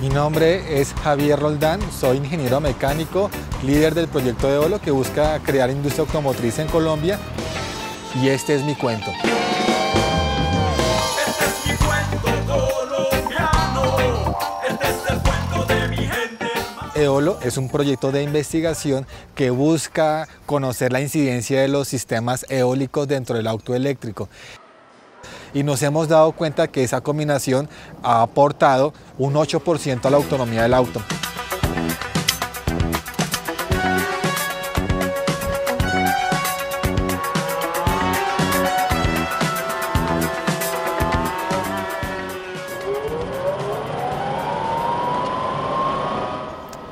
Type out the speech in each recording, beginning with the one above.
Mi nombre es Javier Roldán, soy ingeniero mecánico, líder del proyecto de Olo que busca crear industria automotriz en Colombia y este es mi cuento. Este colombiano, este es el cuento de mi gente. EOLO es un proyecto de investigación que busca conocer la incidencia de los sistemas eólicos dentro del auto eléctrico. Y nos hemos dado cuenta que esa combinación ha aportado un 8% a la autonomía del auto.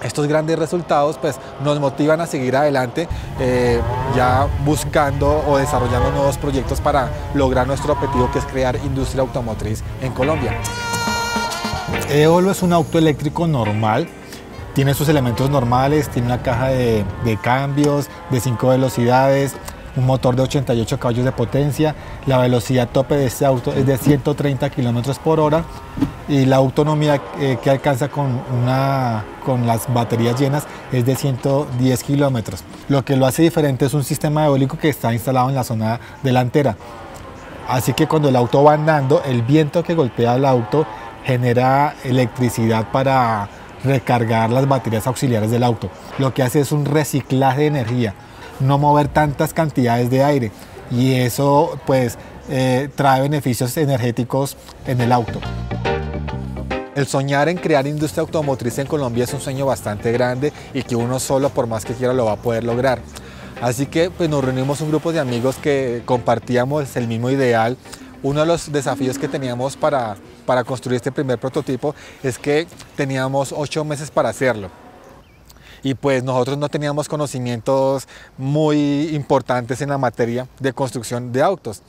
Estos grandes resultados pues, nos motivan a seguir adelante eh, ya buscando o desarrollando nuevos proyectos para lograr nuestro objetivo que es crear industria automotriz en Colombia. Eolo es un auto eléctrico normal, tiene sus elementos normales, tiene una caja de, cambios de 5 velocidades, un motor de 88 caballos de potencia, la velocidad tope de este auto es de 130 kilómetros por hora y la autonomía eh, que alcanza con, una, con las baterías llenas es de 110 kilómetros. Lo que lo hace diferente es un sistema eólico que está instalado en la zona delantera. Así que cuando el auto va andando, el viento que golpea el auto genera electricidad para recargar las baterías auxiliares del auto. Lo que hace es un reciclaje de energía, no mover tantas cantidades de aire y eso pues eh, trae beneficios energéticos en el auto. El soñar en crear industria automotriz en Colombia es un sueño bastante grande y que uno solo, por más que quiera, lo va a poder lograr. Así que pues, nos reunimos un grupo de amigos que compartíamos el mismo ideal. Uno de los desafíos que teníamos para, para construir este primer prototipo es que teníamos ocho meses para hacerlo y pues nosotros no teníamos conocimientos muy importantes en la materia de construcción de autos.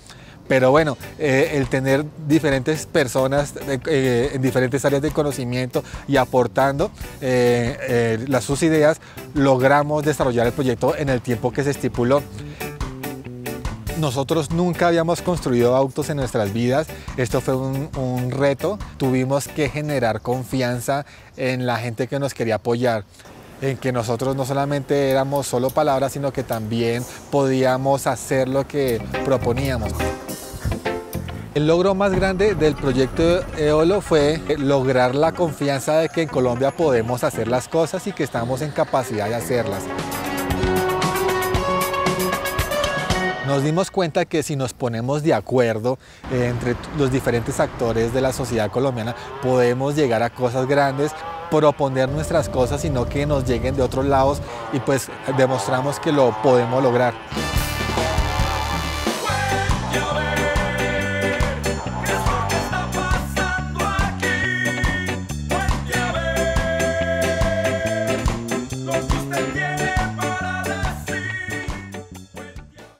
Pero bueno, eh, el tener diferentes personas eh, en diferentes áreas de conocimiento y aportando eh, las, sus ideas, logramos desarrollar el proyecto en el tiempo que se estipuló. Nosotros nunca habíamos construido autos en nuestras vidas, esto fue un, un reto, tuvimos que generar confianza en la gente que nos quería apoyar en que nosotros no solamente éramos solo palabras, sino que también podíamos hacer lo que proponíamos. El logro más grande del proyecto EOLO fue lograr la confianza de que en Colombia podemos hacer las cosas y que estamos en capacidad de hacerlas. Nos dimos cuenta que si nos ponemos de acuerdo eh, entre los diferentes actores de la sociedad colombiana, podemos llegar a cosas grandes, proponer nuestras cosas, sino que nos lleguen de otros lados y pues demostramos que lo podemos lograr.